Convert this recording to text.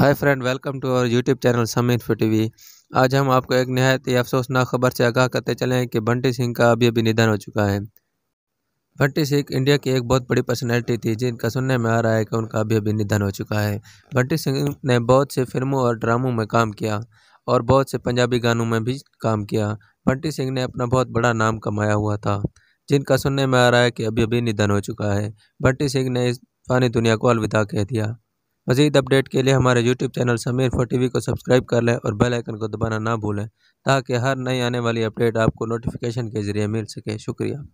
Hi friend, welcome to our YouTube channel Sameer four TV. आज हम आपको एक नहायत ही अफसोसनाक खबर से आगाह करते चले हैं कि बंटी सिंह का अभी अभी निधन हो चुका है। बंटी सिंह इंडिया की एक बहुत बड़ी पर्सनैलिटी थी, जिनका सुनने में आ रहा है कि उनका अभी अभी निधन हो चुका है। बंटी सिंह ने बहुत से फ़िल्मों और ड्रामों में काम किया और बहुत से पंजाबी गानों में भी काम किया। बंटी सिंह ने अपना बहुत बड़ा नाम कमाया हुआ था, जिनका सुनने में आ रहा है कि अभी अभी निधन हो चुका है। बंटी सिंह ने इस फानी दुनिया को अलविदा कह दिया। मजीद अपडेट के लिए हमारे यूट्यूब चैनल समीर फो टी को सब्सक्राइब कर लें और बेल आइकन को दबाना ना भूलें, ताकि हर नई आने वाली अपडेट आपको नोटिफिकेशन के ज़रिए मिल सके। शुक्रिया।